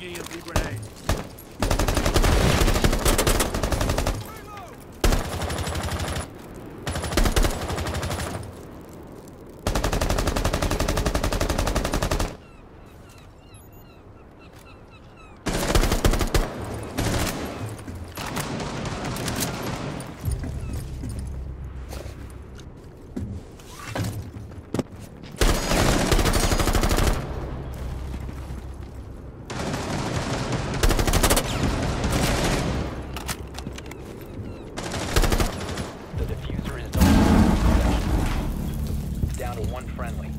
bringing in the grenade. to one friendly.